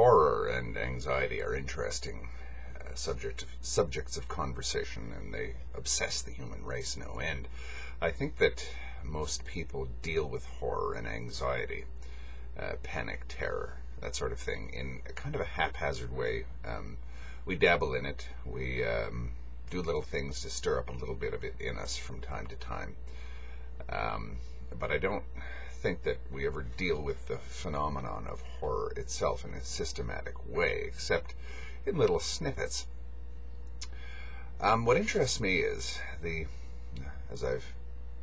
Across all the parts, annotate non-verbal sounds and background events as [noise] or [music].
horror and anxiety are interesting uh, subject subjects of conversation, and they obsess the human race no end. I think that most people deal with horror and anxiety, uh, panic, terror, that sort of thing, in a kind of a haphazard way. Um, we dabble in it. We um, do little things to stir up a little bit of it in us from time to time. Um, but I don't think that we ever deal with the phenomenon of horror itself in a systematic way, except in little snippets. Um, what interests me is the, as I've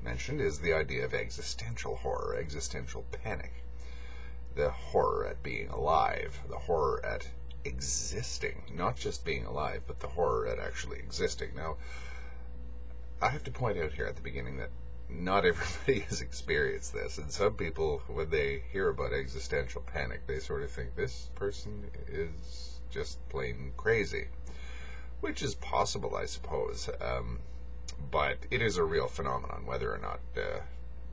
mentioned, is the idea of existential horror, existential panic, the horror at being alive, the horror at existing, not just being alive, but the horror at actually existing. Now, I have to point out here at the beginning that not [laughs] everybody has experienced this, and some people, when they hear about existential panic, they sort of think this person is just plain crazy, which is possible, I suppose. Um, but it is a real phenomenon, whether or not uh,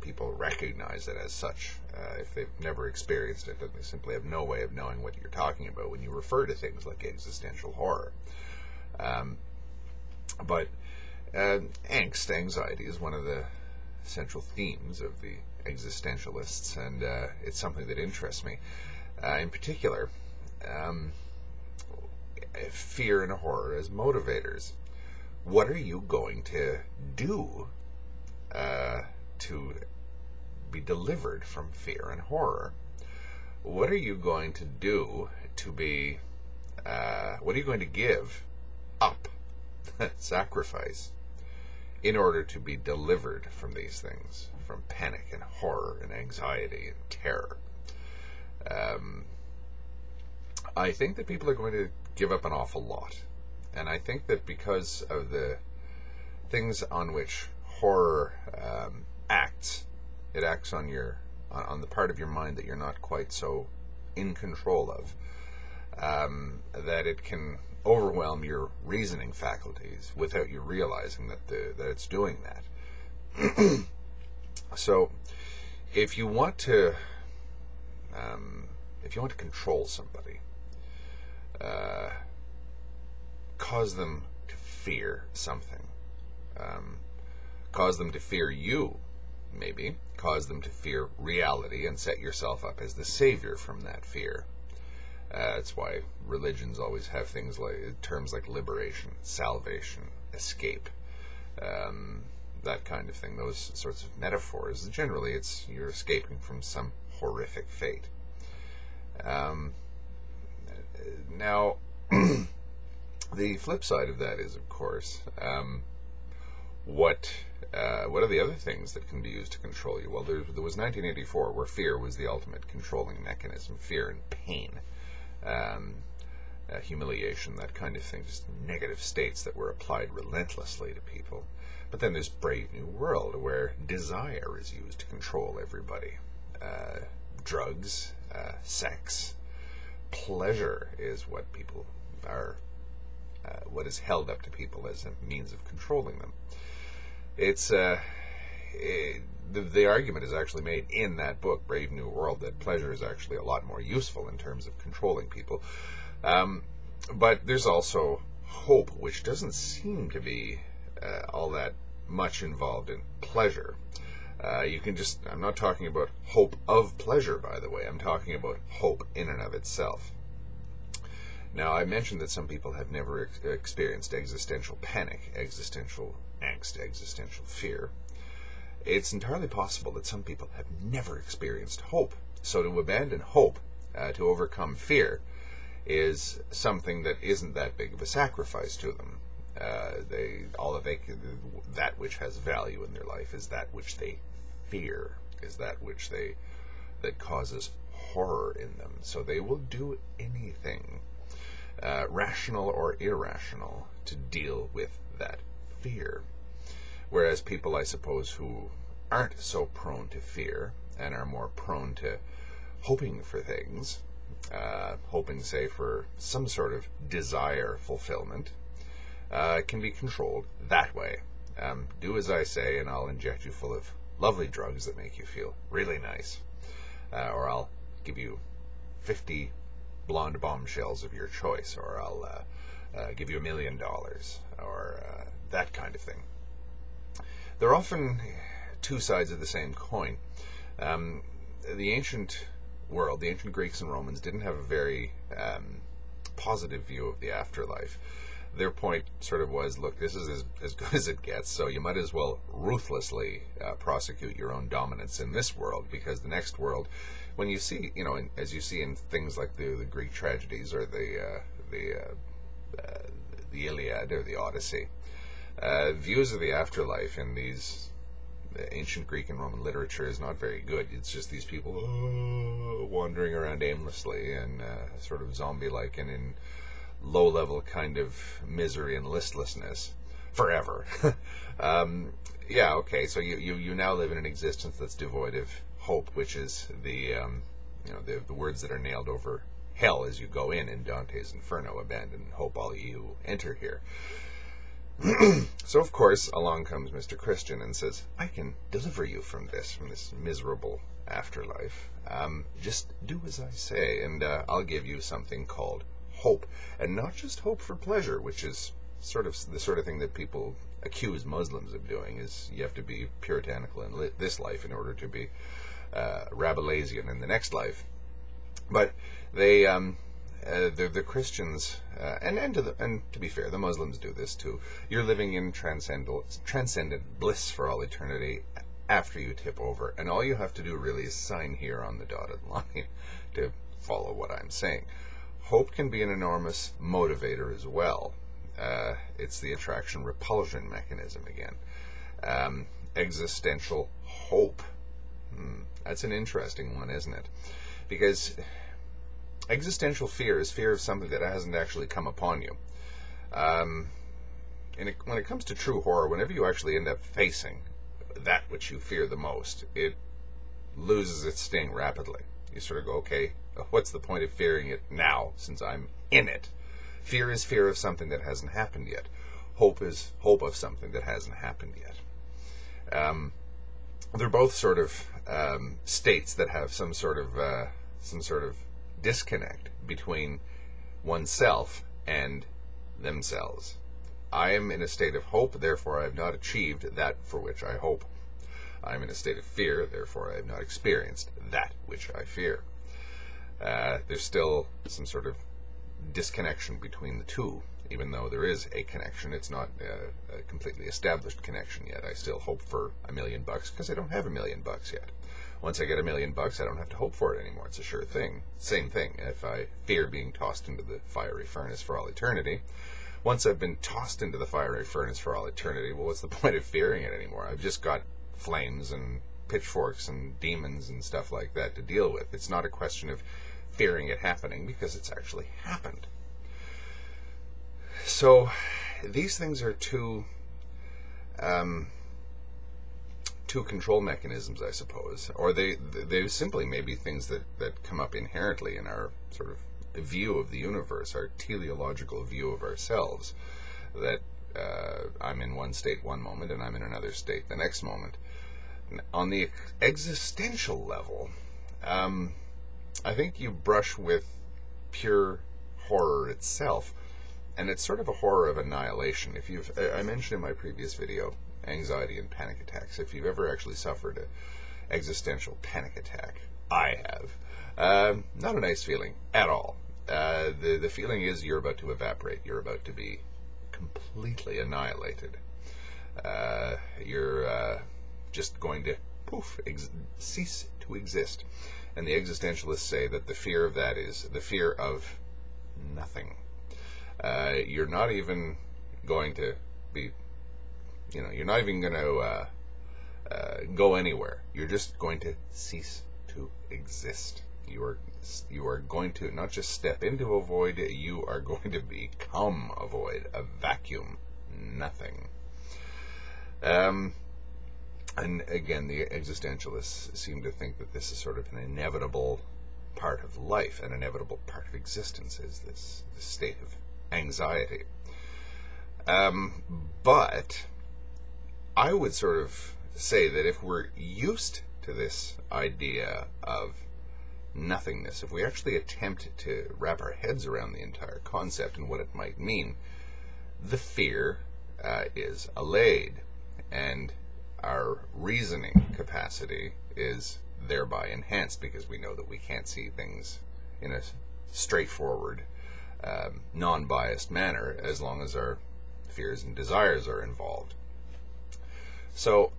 people recognize it as such. Uh, if they've never experienced it, then they simply have no way of knowing what you're talking about when you refer to things like existential horror. Um, but uh, angst, anxiety, is one of the central themes of the existentialists, and uh, it's something that interests me. Uh, in particular, um, fear and horror as motivators. What are you going to do uh, to be delivered from fear and horror? What are you going to do to be, uh, what are you going to give up, [laughs] sacrifice, in order to be delivered from these things, from panic and horror and anxiety and terror. Um, I think that people are going to give up an awful lot. And I think that because of the things on which horror um, acts, it acts on your on the part of your mind that you're not quite so in control of. Um, that it can overwhelm your reasoning faculties without you realizing that the, that it's doing that. [clears throat] so, if you want to, um, if you want to control somebody, uh, cause them to fear something, um, cause them to fear you, maybe cause them to fear reality, and set yourself up as the savior from that fear. Uh, that's why religions always have things like terms like liberation, salvation, escape, um, that kind of thing. Those sorts of metaphors. Generally, it's you're escaping from some horrific fate. Um, now, [clears throat] the flip side of that is, of course, um, what uh, what are the other things that can be used to control you? Well, there, there was 1984, where fear was the ultimate controlling mechanism, fear and pain um, uh, humiliation, that kind of thing, just negative states that were applied relentlessly to people. But then there's Brave New World, where desire is used to control everybody. Uh, drugs, uh, sex, pleasure is what people are, uh, what is held up to people as a means of controlling them. It's, uh, it, the, the argument is actually made in that book, Brave New World, that pleasure is actually a lot more useful in terms of controlling people. Um, but there's also hope, which doesn't seem to be uh, all that much involved in pleasure. Uh, you can just, I'm not talking about hope of pleasure, by the way, I'm talking about hope in and of itself. Now, I mentioned that some people have never ex- experienced existential panic, existential angst, existential fear it's entirely possible that some people have never experienced hope. So to abandon hope, uh, to overcome fear, is something that isn't that big of a sacrifice to them. Uh, they all that they that which has value in their life is that which they fear, is that which they that causes horror in them. So they will do anything, uh, rational or irrational, to deal with that fear. Whereas people, I suppose, who aren't so prone to fear and are more prone to hoping for things, uh, hoping, say, for some sort of desire fulfillment, uh, can be controlled that way. Um, do as I say, and I'll inject you full of lovely drugs that make you feel really nice. Uh, or I'll give you 50 blonde bombshells of your choice, or I'll uh, uh, give you a million dollars, or uh, that kind of thing. They're often two sides of the same coin. Um, the ancient world, the ancient Greeks and Romans, didn't have a very um, positive view of the afterlife. Their point sort of was, look, this is as, as good as it gets, so you might as well ruthlessly uh, prosecute your own dominance in this world, because the next world, when you see, you know, as you see in things like the, the Greek tragedies or the uh, the uh, uh the Iliad or the Odyssey, uh, views of the afterlife in these ancient Greek and Roman literature is not very good. It's just these people uh, wandering around aimlessly and uh, sort of zombie-like and in low-level kind of misery and listlessness forever. [laughs] um, yeah, okay. So you, you you now live in an existence that's devoid of hope, which is the um, you know the, the words that are nailed over hell as you go in in Dante's Inferno. Abandon hope, all you enter here. [clears throat] so, of course, along comes Mr. Christian and says, I can deliver you from this, from this miserable afterlife. Um, just do as I say, and uh, I'll give you something called hope. And not just hope for pleasure, which is sort of the sort of thing that people accuse Muslims of doing, is you have to be puritanical in this life in order to be uh, Rabelaisian in the next life. But they um, uh, the, the Christians, uh, and and to, the, and to be fair, the Muslims do this too. You're living in transcendent transcendent bliss for all eternity after you tip over, and all you have to do really is sign here on the dotted [laughs] line to follow what I'm saying. Hope can be an enormous motivator as well. Uh, it's the attraction repulsion mechanism again. Um, existential hope. Hmm, that's an interesting one, isn't it? Because existential fear is fear of something that hasn't actually come upon you. Um, and it, when it comes to true horror, whenever you actually end up facing that which you fear the most, it loses its sting rapidly. You sort of go, okay, what's the point of fearing it now since I'm in it? Fear is fear of something that hasn't happened yet. Hope is hope of something that hasn't happened yet. Um, they're both sort of um, states that have some sort of uh, some sort of disconnect between oneself and themselves. I am in a state of hope, therefore I have not achieved that for which I hope. I am in a state of fear, therefore I have not experienced that which I fear. Uh, there's still some sort of disconnection between the two. Even though there is a connection, it's not a, a completely established connection yet. I still hope for a million bucks because I don't have a million bucks yet. Once I get a million bucks, I don't have to hope for it anymore. It's a sure thing. Same thing. If I fear being tossed into the fiery furnace for all eternity, once I've been tossed into the fiery furnace for all eternity, well, what's the [laughs] point of fearing it anymore? I've just got flames and pitchforks and demons and stuff like that to deal with. It's not a question of fearing it happening because it's actually happened. So these things are too. um, two control mechanisms, I suppose, or they they simply may be things that that come up inherently in our sort of view of the universe, our teleological view of ourselves. That uh, I'm in one state one moment and I'm in another state the next moment. On the existential level, um, I think you brush with pure horror itself, and it's sort of a horror of annihilation. If you've, I mentioned in my previous video anxiety and panic attacks. If you've ever actually suffered an existential panic attack, I have. Um, not a nice feeling at all. Uh, the the feeling is you're about to evaporate. You're about to be completely annihilated. Uh, you're uh, just going to poof cease to exist. And the existentialists say that the fear of that is the fear of nothing. Uh, you're not even going to be you know, you're not even going to uh, uh, go anywhere. You're just going to cease to exist. You are you are going to not just step into a void. You are going to become a void, a vacuum, nothing. Um, and again, the existentialists seem to think that this is sort of an inevitable part of life, an inevitable part of existence is this, this state of anxiety. Um, but I would sort of say that if we're used to this idea of nothingness, if we actually attempt to wrap our heads around the entire concept and what it might mean, the fear uh, is allayed, and our reasoning capacity is thereby enhanced because we know that we can't see things in a straightforward, um, non biased manner as long as our fears and desires are involved. So,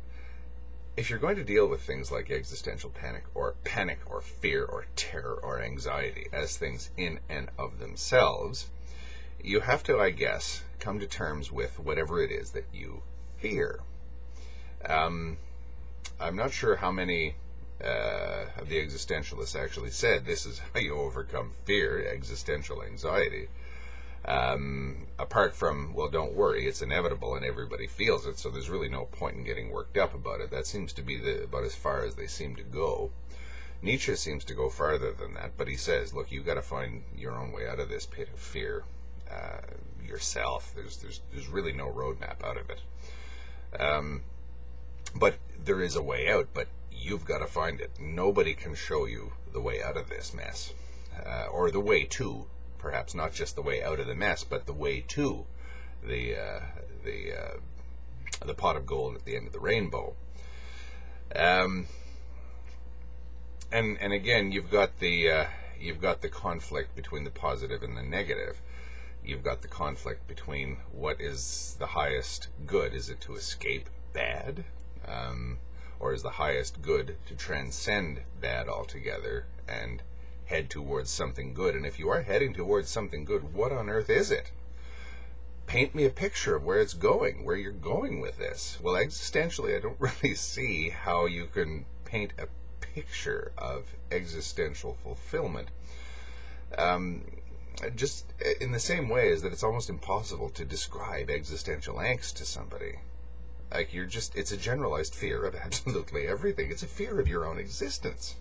if you're going to deal with things like existential panic or panic or fear or terror or anxiety as things in and of themselves, you have to, I guess, come to terms with whatever it is that you fear. Um, I'm not sure how many uh, of the existentialists actually said this is how you overcome fear, existential anxiety. Um, apart from, well, don't worry, it's inevitable and everybody feels it, so there's really no point in getting worked up about it. That seems to be the, about as far as they seem to go. Nietzsche seems to go farther than that, but he says, look, you've got to find your own way out of this pit of fear uh, yourself. There's, there's, there's really no roadmap out of it. Um, but there is a way out, but you've got to find it. Nobody can show you the way out of this mess, uh, or the way to perhaps not just the way out of the mess, but the way to the uh, the uh, the pot of gold at the end of the rainbow. Um, and and again, you've got the uh, you've got the conflict between the positive and the negative. You've got the conflict between what is the highest good? Is it to escape bad, um, or is the highest good to transcend bad altogether and head towards something good. And if you are heading towards something good, what on earth is it? Paint me a picture of where it's going, where you're going with this. Well, existentially, I don't [laughs] really see how you can paint a picture of existential fulfillment. Um, just in the same way as that it's almost impossible to describe existential angst to somebody. Like you're just, it's a generalized fear of [laughs] absolutely everything. It's a fear of your own existence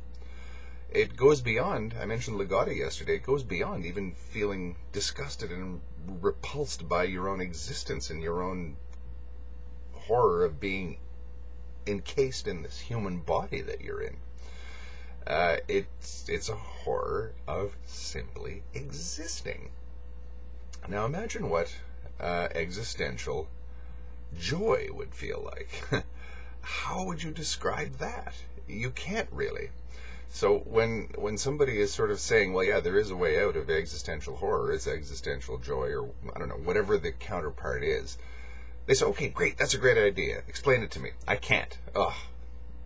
it goes beyond, I mentioned Ligotti yesterday, it goes beyond even feeling disgusted and repulsed by your own existence and your own horror of being encased in this human body that you're in. Uh, it's it's a horror of simply existing. Now imagine what uh, existential joy would feel like. [laughs] How would you describe that? You can't really. So when when somebody is sort of saying, well, yeah, there is a way out of existential horror, it's existential joy, or I don't know, whatever the counterpart is, they say, okay, great, that's a great idea. Explain it to me. I can't. Ugh,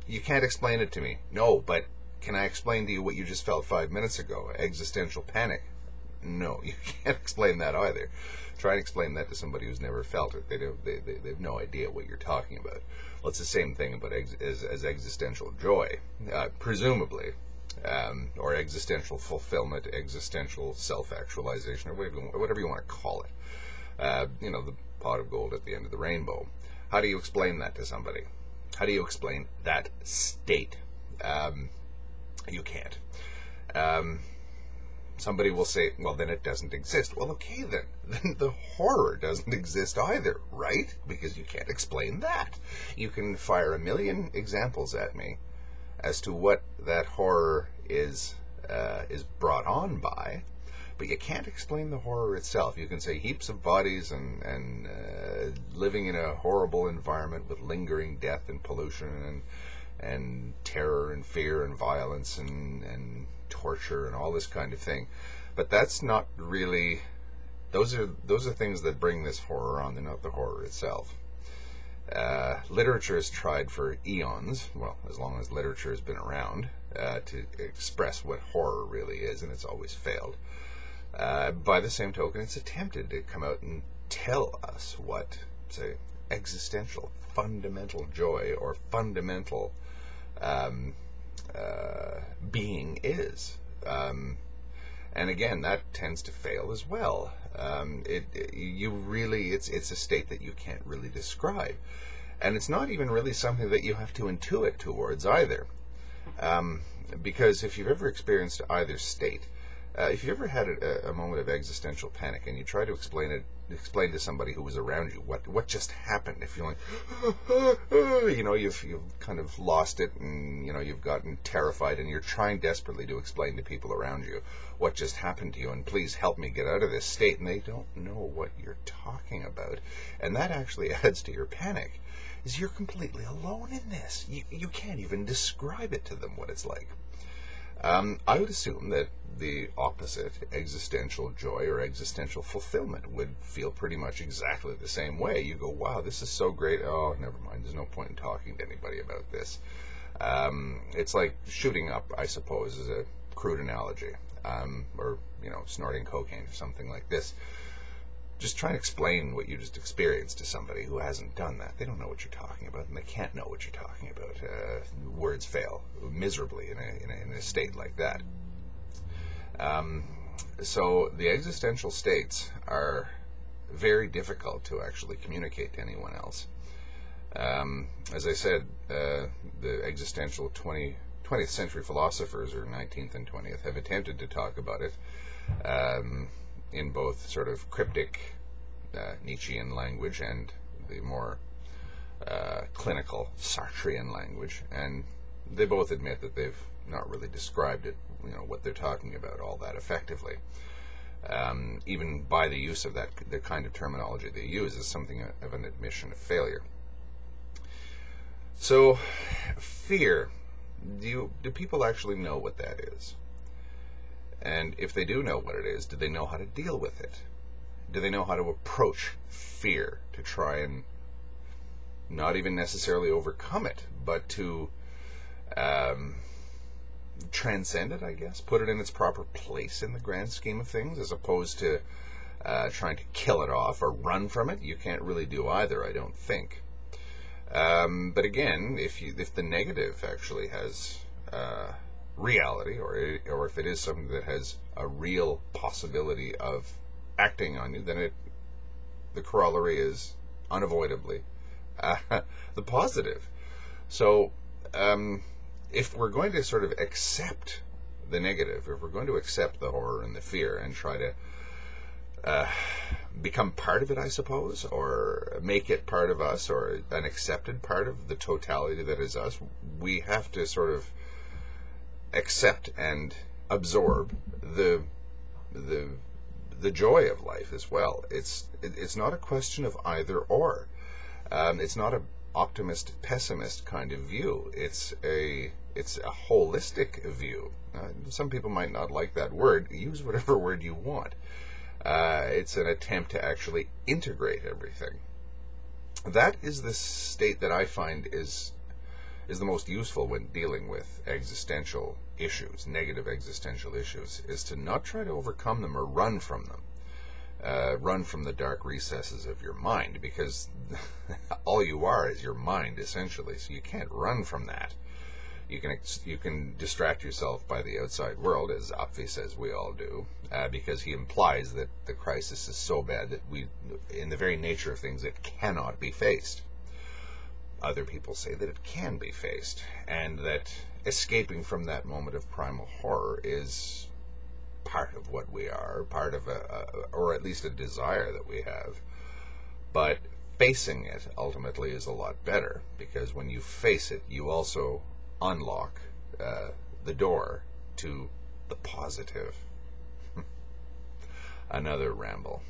you can't explain it to me. No, but can I explain to you what you just felt five minutes ago? Existential panic. No, [laughs] you can't explain that either. Try and explain that to somebody who's never felt it. They, don't, they, they, they have no idea what you're talking about. Well, it's the same thing about ex- as, as existential joy, uh, presumably, um, or existential fulfillment, existential self-actualization, or whatever, whatever you want to call it. Uh, you know, the pot of gold at the end of the rainbow. How do you explain that to somebody? How do you explain that state? Um, you can't. Um, somebody will say, well, then it doesn't exist. Well, okay, then. [laughs] Then the horror doesn't exist either, right? Because you can't explain that. You can fire a million examples at me as to what that horror is uh, is brought on by, but you can't explain the horror itself. You can say heaps of bodies and and uh, living in a horrible environment with lingering death and pollution and and terror and fear and violence and and torture and all this kind of thing. But that's not really those are those are things that bring this horror on. They're not the horror itself. Uh, literature has tried for eons, well, as long as literature has been around, uh, to express what horror really is, and it's always failed. Uh, by the same token, it's attempted to come out and tell us what, say, existential, fundamental joy or fundamental um, uh, being is. Um, and again, that tends to fail as well. Um, it, it, you really, it's it's a state that you can't really describe, and it's not even really something that you have to intuit towards either, um, because if you've ever experienced either state, uh, if you ever had a, a, moment of existential panic and you try to explain it, explain to somebody who was around you what what just happened, if you're like, [laughs] you know, you've you've kind of lost it and you know you've gotten terrified and you're trying desperately to explain to people around you what just happened to you and please help me get out of this state, and they don't know what you're talking about, and that actually [laughs] adds to your panic. Is you're completely alone in this. You you can't even describe it to them what it's like. Um, I would assume that the opposite, existential joy or existential fulfillment, would feel pretty much exactly the same way. You go, wow, this is so great. Oh, never mind. There's no point in talking to anybody about this. Um, it's like shooting up, I suppose, is a crude analogy, um, or you know, snorting cocaine or something like this just try and explain what you just experienced to somebody who hasn't done that. They don't know what you're talking about, and they can't know what you're talking about. Uh, words fail miserably in a, in a, in a state like that. Um, so the existential states are very difficult to actually communicate to anyone else. Um, as I said, uh, the existential 20, 20th century philosophers, or 19th and 20th, have attempted to talk about it. Um, in both sort of cryptic uh, Nietzschean language and the more uh, clinical Sartrean language, and they both admit that they've not really described it, you know, what they're talking about all that effectively. Um, even by the use of that, the kind of terminology they use is something of an admission of failure. So, fear. Do you, do people actually know what that is? And if they do know what it is, do they know how to deal with it? Do they know how to approach fear to try and not even necessarily overcome it, but to um, transcend it, I guess, put it in its proper place in the grand scheme of things, as opposed to uh, trying to kill it off or run from it. You can't really do either, I don't think. Um, but again, if you if the negative actually has uh, reality, or or if it is something that has a real possibility of acting on you, then it the corollary is unavoidably uh, [laughs] the positive. So, um, if we're going to sort of accept the negative, if we're going to accept the horror and the fear and try to uh, become part of it, I suppose, or make it part of us, or an accepted part of the totality that is us, we have to sort of accept and absorb the the the joy of life as well. It's it, it's not a question of either or. Um, it's not a optimist pessimist kind of view. It's a it's a holistic view. Uh, some people might not like that word. Use whatever [laughs] word you want. Uh, it's an attempt to actually integrate everything. That is the state that I find is is the most useful when dealing with existential issues, negative existential issues, is to not try to overcome them or run from them. Uh, run from the dark recesses of your mind because [laughs] all you are is your mind essentially. So you can't run from that. You can you can distract yourself by the outside world, as Zapffe says we all do, uh, because he implies that the crisis is so bad that we, in the very nature of things, it cannot be faced. Other people say that it can be faced, and that escaping from that moment of primal horror is part of what we are, part of a, a, or at least a desire that we have. But facing it ultimately is a lot better because when you face it, you also unlock uh, the door to the positive. [laughs] Another ramble.